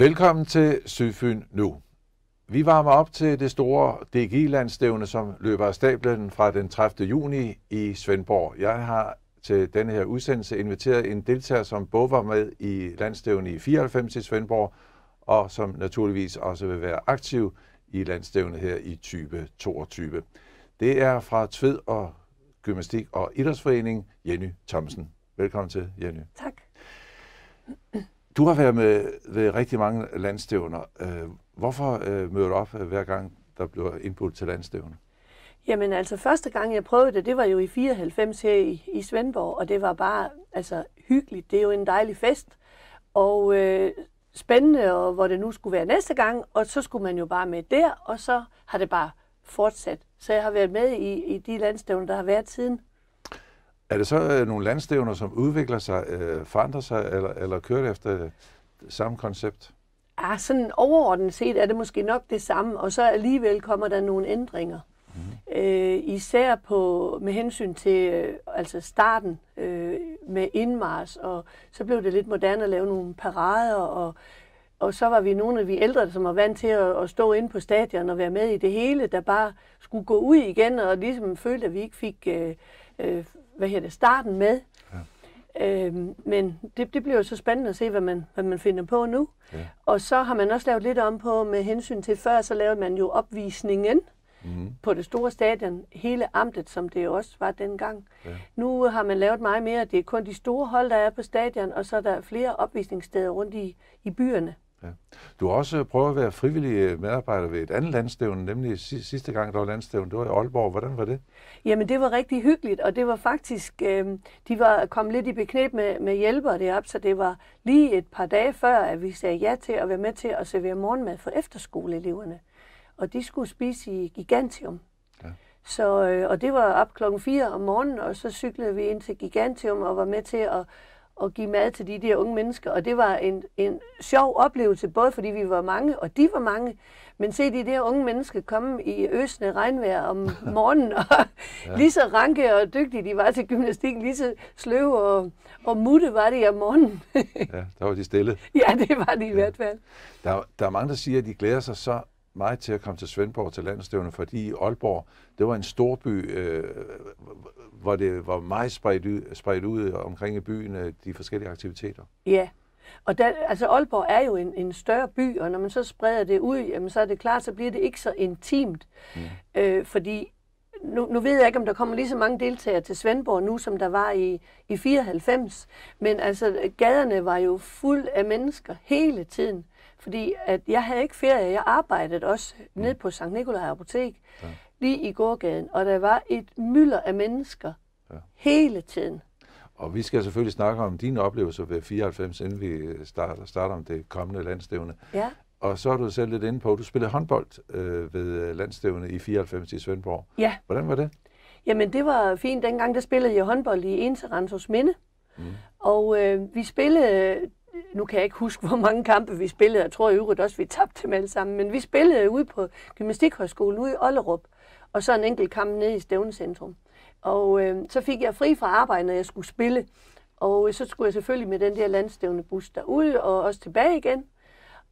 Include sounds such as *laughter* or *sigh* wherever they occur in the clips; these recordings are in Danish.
Velkommen til Sydfyn nu. Vi varmer op til det store DGI-landstævne, som løber af stablen fra den 30. juni i Svendborg. Jeg har til denne her udsendelse inviteret en deltager, som både var med i landstævne i 94 i Svendborg, og som naturligvis også vil være aktiv i landstævnet her i 2022. Det er fra Tved og Gymnastik og Idrætsforening, Jenny Thomsen. Velkommen til, Jenny. Tak. Du har været med ved rigtig mange landstævner. Øh, hvorfor øh, møder du op øh, hver gang, der bliver indbudt til landstævner? Jamen altså, første gang jeg prøvede det, det var jo i 94 her i, i Svendborg, og det var bare altså, hyggeligt. Det er jo en dejlig fest, og øh, spændende, og hvor det nu skulle være næste gang, og så skulle man jo bare med der, og så har det bare fortsat. Så jeg har været med i, i de landstævner, der har været siden. Er det så øh, nogle landstævner, som udvikler sig, øh, forandrer sig, eller, eller kører det efter det samme koncept? Ja, sådan overordnet set er det måske nok det samme, og så alligevel kommer der nogle ændringer. Mm. Øh, især på med hensyn til øh, altså starten øh, med indmars, og så blev det lidt moderne at lave nogle parader, og, og så var vi nogle af vi ældre, som var vant til at, at stå inde på stadion og være med i det hele, der bare skulle gå ud igen, og ligesom følte, at vi ikke fik øh, øh, hvad hedder det, starten med. Ja. Øhm, men det, det bliver jo så spændende at se, hvad man, hvad man finder på nu. Ja. Og så har man også lavet lidt om på med hensyn til før, så lavede man jo opvisningen mm. på det store stadion, hele amtet, som det jo også var dengang. Ja. Nu har man lavet meget mere, det er kun de store hold, der er på stadion, og så er der flere opvisningssteder rundt i, i byerne. Ja. Du har også prøvet at være frivillig øh, medarbejder ved et andet landstævne, nemlig sidste gang, der var landstævne, det var i Aalborg. Hvordan var det? Jamen, det var rigtig hyggeligt, og det var faktisk, øh, de var kommet lidt i beknep med, med hjælpere deroppe, så det var lige et par dage før, at vi sagde ja til at være med til at servere morgenmad for efterskoleeleverne. Og de skulle spise i Gigantium. Ja. Så, øh, og det var op klokken 4 om morgenen, og så cyklede vi ind til Gigantium og var med til at at give mad til de der unge mennesker. Og det var en, en sjov oplevelse, både fordi vi var mange, og de var mange. Men se de der unge mennesker komme i øsende regnvejr om *laughs* morgenen, og ja. lige så ranke og dygtige de var til gymnastik, lige så sløve og, og mutte var de om morgenen. ja, der var de stille. *laughs* Ja, det var de i ja. hvert fald. Der, der er mange, der siger, at de glæder sig så meget til at komme til Svendborg til landstævne, fordi Aalborg, det var en stor by, øh, hvor det var meget spredt ud, spredt ud omkring i byen, øh, de forskellige aktiviteter. Ja, og der, altså Aalborg er jo en, en større by, og når man så spreder det ud, jamen, så er det klart, så bliver det ikke så intimt. Mm. Øh, fordi nu, nu ved jeg ikke, om der kommer lige så mange deltagere til Svendborg nu, som der var i, i 94. Men altså, gaderne var jo fuld af mennesker hele tiden. Fordi at jeg havde ikke ferie, jeg arbejdede også mm. ned på Sankt Nikolaj Apotek, ja. lige i gågaden, og der var et mylder af mennesker ja. hele tiden. Og vi skal selvfølgelig snakke om dine oplevelser ved 94, inden vi starter, starter om det kommende landstævne. Ja. Og så er du selv lidt inde på, at du spillede håndbold øh, ved landstævne i 94 i Svendborg. Ja. Hvordan var det? Jamen, det var fint. Dengang der spillede jeg håndbold i Enserans hos Minde. Mm. Og øh, vi spillede nu kan jeg ikke huske, hvor mange kampe vi spillede. Jeg tror i øvrigt også, vi tabte dem alle sammen. Men vi spillede ude på Gymnastikhøjskolen ude i Ollerup. Og så en enkelt kamp nede i Stævnecentrum. Og øh, så fik jeg fri fra arbejde, når jeg skulle spille. Og øh, så skulle jeg selvfølgelig med den der landstævne bus derude og også tilbage igen.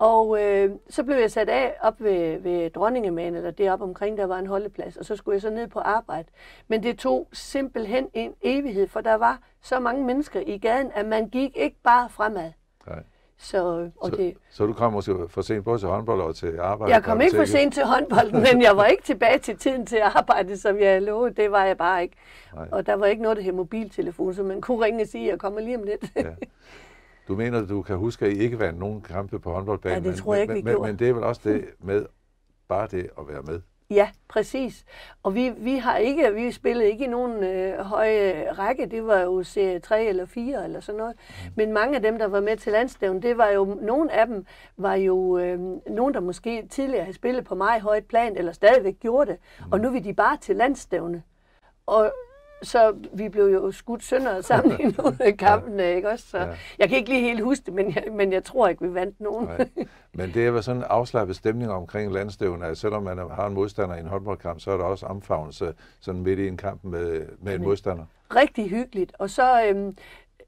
Og øh, så blev jeg sat af op ved, ved Dronningemann, eller deroppe omkring, der var en holdeplads, og så skulle jeg så ned på arbejde. Men det tog simpelthen en evighed, for der var så mange mennesker i gaden, at man gik ikke bare fremad. Nej. Så, og så, det, så du kom måske for sent både til håndbold og til arbejde? Jeg kom ikke for sent til håndbold, men jeg var ikke tilbage til tiden til arbejde, som jeg lovede. Det var jeg bare ikke. Nej. Og der var ikke noget, der hed mobiltelefon, så man kunne ringe og sige, at jeg kommer lige om lidt. Ja. Du mener, at du kan huske, at I ikke vandt nogen kampe på håndboldbanen. Ja, det tror jeg ikke, men, vi men, men det er vel også det med, bare det at være med. Ja, præcis. Og vi, vi har ikke, vi spillede ikke i nogen øh, høje række. Det var jo serie 3 eller 4 eller sådan noget. Mm. Men mange af dem, der var med til landstævn, det var jo, nogle af dem var jo øh, nogen, der måske tidligere havde spillet på meget højt plan, eller stadigvæk gjorde det. Mm. Og nu vil de bare til landstævne. Og så vi blev jo skudt sønder sammen i nogle af kampene, ikke også? Så ja. jeg kan ikke lige helt huske det, men jeg, men jeg tror ikke, vi vandt nogen. Nej. Men det er jo sådan en afslappet stemning omkring landstævne, at selvom man har en modstander i en håndboldkamp, så er der også omfavnelse sådan midt i en kamp med, med en modstander. Rigtig hyggeligt. Og så øhm,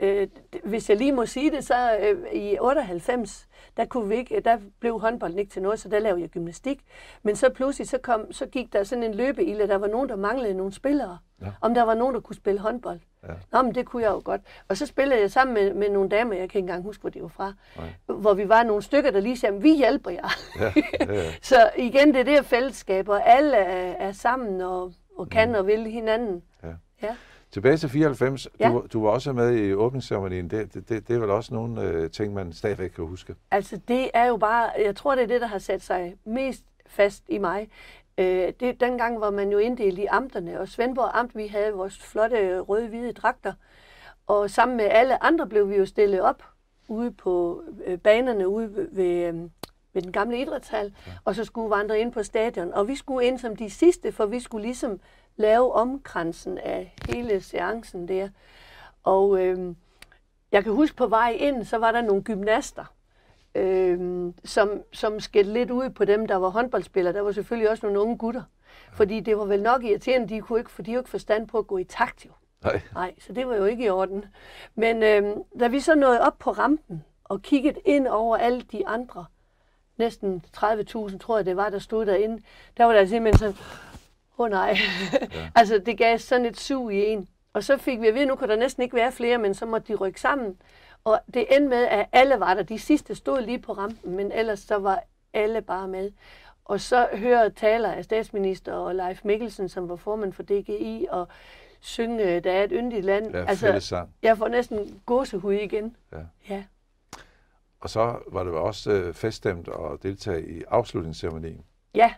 øh, hvis jeg lige må sige det, så øh, i 98, der, kunne vi ikke, der blev håndbolden ikke til noget, så der lavede jeg gymnastik. Men så pludselig, så, kom, så gik der sådan en løbeilde, der var nogen, der manglede nogle spillere. Ja. Om der var nogen, der kunne spille håndbold. Ja. Nå, men det kunne jeg jo godt. Og så spillede jeg sammen med, med nogle damer, jeg kan ikke engang huske, hvor de var fra, Nej. hvor vi var nogle stykker, der lige sagde, vi hjælper jer. Ja, ja, ja. *laughs* så igen, det er det fællesskab, og alle er, er sammen og, og kan mm. og vil hinanden. Ja. ja. Tilbage til 94, ja. du, du var også med i åbningsceremonien. Det, det, det, det er vel også nogle øh, ting, man stadigvæk kan huske? Altså det er jo bare, jeg tror det er det, der har sat sig mest fast i mig. Øh, det, dengang var man jo inddelt i amterne, og Svendborg Amt, vi havde vores flotte røde-hvide dragter. Og sammen med alle andre blev vi jo stillet op ude på øh, banerne ude ved, øh, ved den gamle idrætshal, ja. og så skulle vandre ind på stadion. Og vi skulle ind som de sidste, for vi skulle ligesom lave omkransen af hele seancen der. Og øh, jeg kan huske på vej ind, så var der nogle gymnaster, øh, som, som skældte lidt ud på dem, der var håndboldspillere. Der var selvfølgelig også nogle unge gutter. Fordi det var vel nok irriterende, de kunne ikke, for de jo ikke forstand på at gå i takt jo. Nej. Nej, så det var jo ikke i orden. Men øh, da vi så nåede op på rampen og kiggede ind over alle de andre, næsten 30.000 tror jeg det var, der stod derinde, der var der simpelthen sådan, åh oh, nej. Ja. *laughs* altså det gav sådan et sug i en. Og så fik vi at vide, at nu kunne der næsten ikke være flere, men så måtte de rykke sammen. Og det endte med, at alle var der. De sidste stod lige på rampen, men ellers så var alle bare med. Og så hører taler af statsminister og Leif Mikkelsen, som var formand for DGI, og synge, der er et yndigt land. Ja, altså, jeg får næsten gåsehud igen. Ja. ja. Og så var det også øh, feststemt at deltage i afslutningsceremonien. Ja,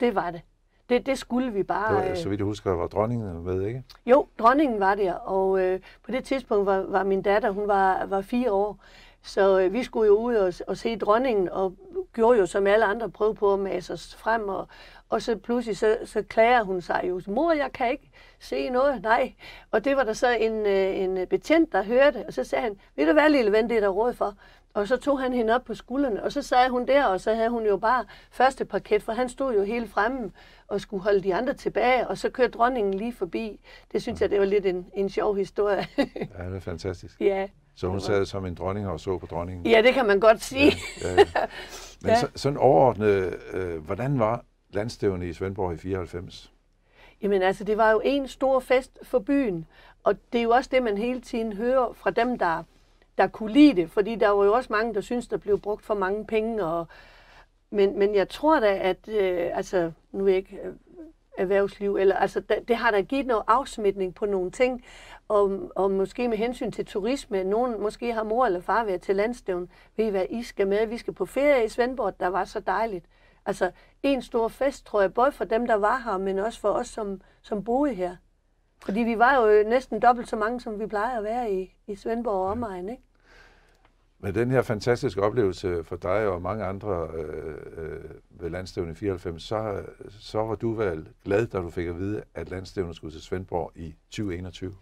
det var det. Det, det skulle vi bare... Det var, så vidt jeg husker, var dronningen med, ikke? Jo, dronningen var der, og øh, på det tidspunkt var, var min datter, hun var, var fire år, så øh, vi skulle jo ud og, og se dronningen, og gjorde jo som alle andre, prøve på at mase os frem, og, og så pludselig så, så klager hun sig jo, mor, jeg kan ikke se noget, nej. Og det var der så en, øh, en betjent, der hørte, og så sagde han, ved du hvad, lille ven, det er der råd for. Og så tog han hende op på skuldrene, og så sagde hun der, og så havde hun jo bare første parket, for han stod jo helt fremme og skulle holde de andre tilbage, og så kørte dronningen lige forbi. Det synes jeg, det var lidt en, en sjov historie. ja, det er fantastisk. Ja. Så hun sad som en dronning og så på dronningen? Ja, det kan man godt sige. Ja, ja, ja. *laughs* Men ja. Så, sådan overordnet, øh, hvordan var landstævnet i Svendborg i 94? Jamen altså, det var jo en stor fest for byen, og det er jo også det, man hele tiden hører fra dem, der der kunne lide det, fordi der var jo også mange, der synes, der blev brugt for mange penge. Og, men, men jeg tror da, at øh, altså, nu er ikke øh, erhvervsliv, eller, altså, det, det har da givet noget afsmitning på nogle ting, og, og måske med hensyn til turisme. Nogen måske har mor eller far været til landstævn. Ved I hvad, I skal med? Vi skal på ferie i Svendborg, der var så dejligt. Altså en stor fest, tror jeg, både for dem, der var her, men også for os, som, som boede her. Fordi vi var jo næsten dobbelt så mange, som vi plejer at være i, i Svendborg og omegn, ikke? Med den her fantastiske oplevelse for dig og mange andre øh, øh, ved landstævnet 94, så, så var du vel glad, da du fik at vide, at landstævnet skulle til Svendborg i 2021?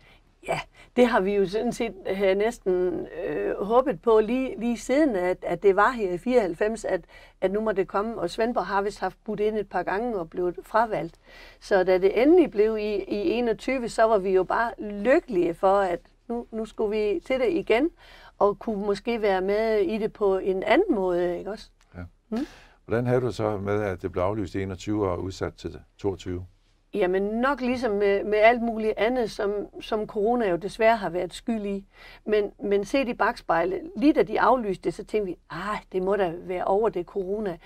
Ja, det har vi jo sådan set øh, næsten øh, håbet på lige, lige siden, at, at det var her i 94, at, at nu må det komme. Og Svendborg har vist haft budt ind et par gange og blevet fravalgt. Så da det endelig blev i, i 21, så var vi jo bare lykkelige for, at nu, nu skulle vi til det igen, og kunne måske være med i det på en anden måde, ikke også? Ja. Hmm? Hvordan havde du så med, at det blev aflyst i 21 og udsat til 22? Jamen nok ligesom med, med alt muligt andet, som, som corona jo desværre har været skyld i. Men, men set i bagspejlet, lige da de aflyste det, så tænkte vi, ah, det må da være over det corona.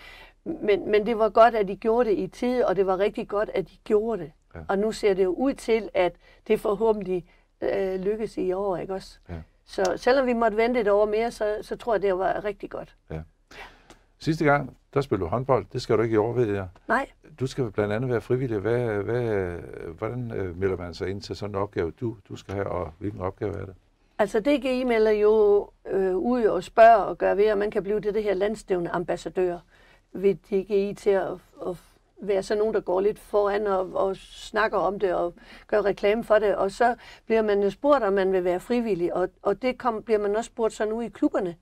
Men, men det var godt, at de gjorde det i tid, og det var rigtig godt, at de gjorde det. Ja. Og nu ser det jo ud til, at det forhåbentlig øh, lykkes i år, ikke også? Ja. Så selvom vi måtte vente et år mere, så, så tror jeg, det var rigtig godt. Ja. Sidste gang, der spillede du håndbold. Det skal du ikke i år, ved jeg. Nej. Du skal blandt andet være frivillig. Hvad, hvad, hvordan øh, melder man sig ind til sådan en opgave, du, du skal have, og hvilken opgave er det? Altså DGI melder jo øh, ud og spørger og gør ved, at man kan blive det, det her landstævne ambassadør ved DGI til at, at være sådan nogen, der går lidt foran og, og snakker om det og gør reklame for det. Og så bliver man spurgt, om man vil være frivillig, og, og det kom, bliver man også spurgt så nu i klubberne.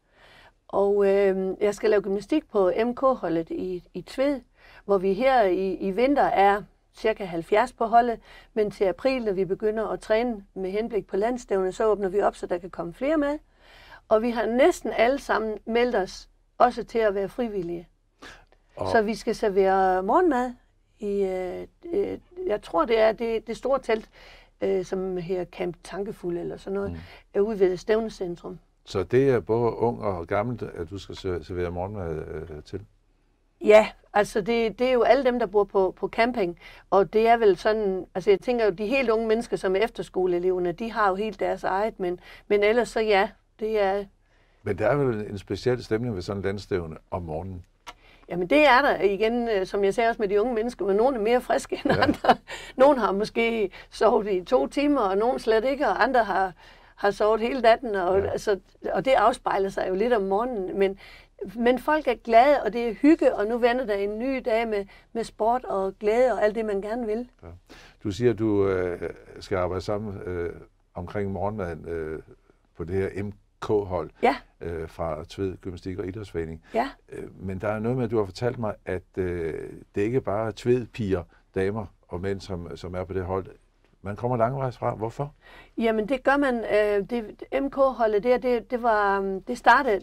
Og øh, jeg skal lave gymnastik på MK-holdet i, i Tved, hvor vi her i, i vinter er cirka 70 på holdet, men til april, når vi begynder at træne med henblik på landstævne, så åbner vi op, så der kan komme flere med. Og vi har næsten alle sammen meldt os også til at være frivillige. Og... Så vi skal servere morgenmad i, øh, øh, jeg tror det er det, det store telt, øh, som her Camp Tankefuld eller sådan noget, mm. er ude ved Stævnecentrum. Så det er både ung og gammel, at du skal servere morgenmad øh, til? Ja, altså det, det er jo alle dem, der bor på, på camping, og det er vel sådan, altså jeg tænker jo, de helt unge mennesker, som er efterskoleeleverne, de har jo helt deres eget, men, men ellers så ja, det er... Men der er vel en speciel stemning ved sådan en landstævne om morgenen? Jamen det er der igen, øh, som jeg sagde også med de unge mennesker, men nogle er mere friske end ja. andre. Nogle har måske sovet i to timer, og nogle slet ikke, og andre har, har sovet hele natten, og, ja. altså, og det afspejler sig jo lidt om morgenen. Men, men folk er glade, og det er hygge, og nu vender der en ny dag med, med sport og glæde og alt det, man gerne vil. Ja. Du siger, at du øh, skal arbejde sammen øh, omkring morgenmaden øh, på det her MK-hold ja. øh, fra Tved Gymnastik og Idrætsforening. Ja. Øh, men der er noget med, at du har fortalt mig, at øh, det ikke bare er Tved-piger, damer og mænd, som, som er på det hold. Man kommer langvejs fra. Hvorfor? Jamen, det gør man. Øh, det, MK-holdet der, det, det, var, det startede,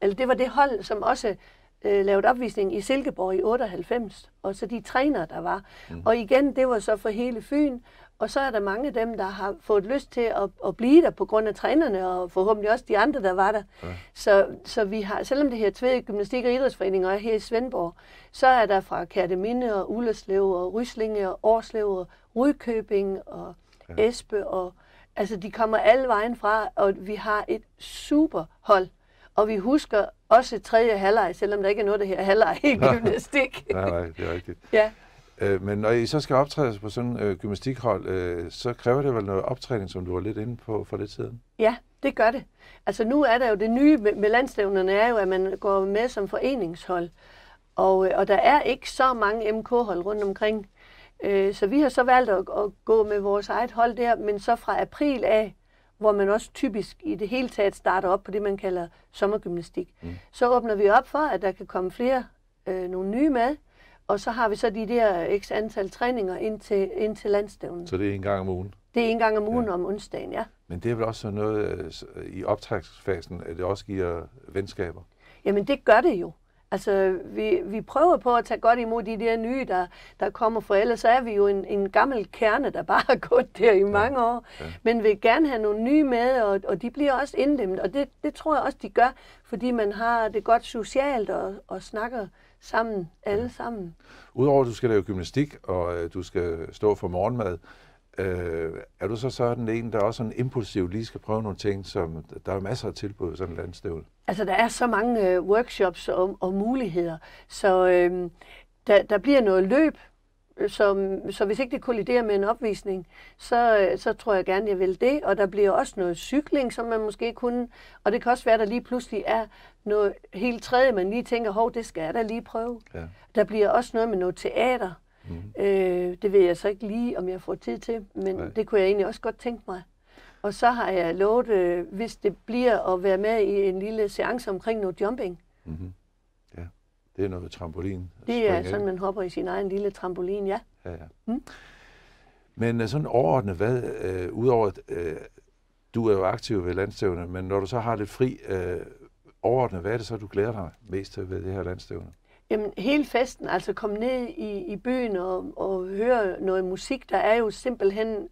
eller det var det hold, som også øh, lavede opvisning i Silkeborg i 98, og så de trænere, der var. Mm. Og igen, det var så for hele Fyn, og så er der mange af dem, der har fået lyst til at, at blive der på grund af trænerne, og forhåbentlig også de andre, der var der. Ja. Så, så vi har, selvom det her Tved Gymnastik og Idrætsforening er her i Svendborg, så er der fra Kærteminde og Ullerslev og Ryslinge og Årslev og Rudkøbing og ja. Espe. Og, altså, de kommer alle vejen fra, og vi har et super hold. Og vi husker også tredje halvleg, selvom der ikke er noget, der her halvleg i *laughs* gymnastik. nej, nej, det er rigtigt. Ja. Øh, men når I så skal optræde på sådan en øh, gymnastikhold, øh, så kræver det vel noget optræning, som du var lidt inde på for lidt siden? Ja, det gør det. Altså nu er der jo det nye med, med landstævnerne, er jo, at man går med som foreningshold. Og, øh, og der er ikke så mange MK-hold rundt omkring. Øh, så vi har så valgt at, at gå med vores eget hold der, men så fra april af, hvor man også typisk i det hele taget starter op på det, man kalder sommergymnastik. Mm. Så åbner vi op for, at der kan komme flere, øh, nogle nye med, og så har vi så de der x antal træninger ind til, ind til landstævnen. Så det er en gang om ugen? Det er en gang om ugen ja. om onsdagen, ja. Men det er vel også sådan noget øh, i optræksfasen, at det også giver venskaber? Jamen det gør det jo. Altså, vi, vi prøver på at tage godt imod de der nye, der, der kommer, for ellers er vi jo en, en gammel kerne, der bare har *laughs* gået der i mange år. Ja. Men vil gerne have nogle nye med, og, og de bliver også inddæmmet, og det, det tror jeg også, de gør, fordi man har det godt socialt og, og snakker sammen, alle ja. sammen. Udover at du skal lave gymnastik, og øh, du skal stå for morgenmad, øh, er du så sådan en, der også en impulsiv lige skal prøve nogle ting, som der er masser af tilbud sådan en landstævne? Altså, der er så mange øh, workshops og, og muligheder, så øh, der, der bliver noget løb, så, så hvis ikke det kolliderer med en opvisning, så, øh, så tror jeg gerne, jeg vil det. Og der bliver også noget cykling, som man måske kunne. Og det kan også være, at der lige pludselig er noget helt tredje, man lige tænker, hov, det skal jeg da lige prøve. Ja. Der bliver også noget med noget teater. Mm. Øh, det ved jeg så ikke lige, om jeg får tid til, men Nej. det kunne jeg egentlig også godt tænke mig. Og så har jeg lovet, øh, hvis det bliver at være med i en lille seance omkring noget jumping. Mm-hmm. Ja, det er noget trampolin. Det er sådan, man hopper i sin egen lille trampolin, ja. ja, ja. Mm. Men uh, sådan overordnet, hvad, uh, udover at uh, du er jo aktiv ved landstævne, men når du så har lidt fri, uh, overordnet, hvad er det så, du glæder dig mest til ved det her landstævne? Jamen, hele festen, altså komme ned i, i byen og, og høre noget musik, der er jo simpelthen,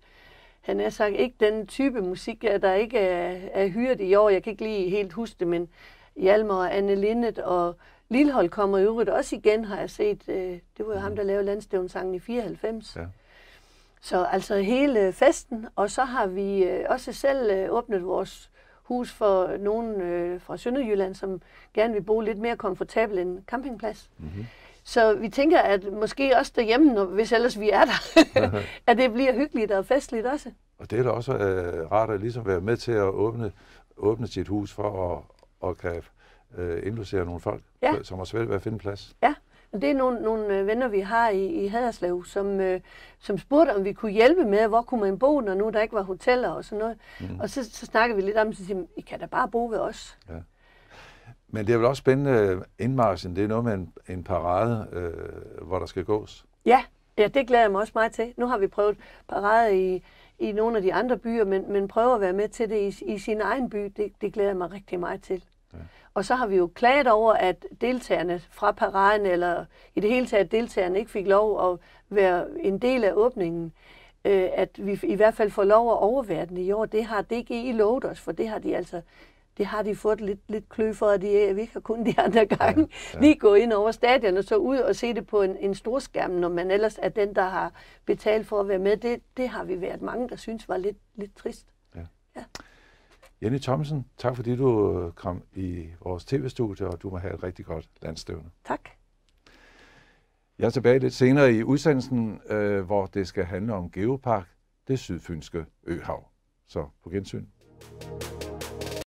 han har sagt, ikke den type musik, der ikke er, er hyret i år. Jeg kan ikke lige helt huske det, men Hjalmar og Anne Lindet og Lillehold kommer i øvrigt også igen, har jeg set. Øh, det var jo ham, mm. der lavede landstævnsangen i 94. Ja. Så altså hele festen, og så har vi øh, også selv øh, åbnet vores hus for nogen øh, fra Sønderjylland, som gerne vil bo lidt mere komfortabelt end campingplads. Mm-hmm. Så vi tænker, at måske også derhjemme, når, hvis ellers vi er der, *laughs* at det bliver hyggeligt og festligt også. Og det er da også øh, rart at ligesom være med til at åbne, åbne sit hus for at, at kan øh, indlucere nogle folk, ja. som har svært ved at finde plads. Ja, det er nogle, nogle øh, venner, vi har i, i Haderslev, som, øh, som spurgte, om vi kunne hjælpe med, hvor kunne man bo, når nu der ikke var hoteller og sådan noget. Mm. Og så, så snakkede vi lidt om, at I kan da bare bo ved os. Ja. Men det er vel også spændende, indmarsen, det er noget med en, en parade, øh, hvor der skal gås. Ja, Ja, det glæder jeg mig også meget til. Nu har vi prøvet parade i, i nogle af de andre byer, men, men prøve at være med til det i, i sin egen by, det, det glæder jeg mig rigtig meget til. Ja. Og så har vi jo klaget over, at deltagerne fra paraden, eller i det hele taget deltagerne ikke fik lov at være en del af åbningen, øh, at vi i hvert fald får lov at overvære den i år. Det har DGI lovet os, for det har de altså det har de fået lidt, lidt klø for, at de, vi ikke har kun de andre gange ja, ja. lige gå ind over stadion og så ud og se det på en, en stor skærm, når man ellers er den, der har betalt for at være med. Det, det har vi været mange, der synes var lidt, lidt trist. Ja. ja. Jenny Thomsen, tak fordi du øh, kom i vores tv-studie, og du må have et rigtig godt landstævne. Tak. Jeg er tilbage lidt senere i udsendelsen, øh, hvor det skal handle om Geopark, det sydfynske øhav. Så på gensyn.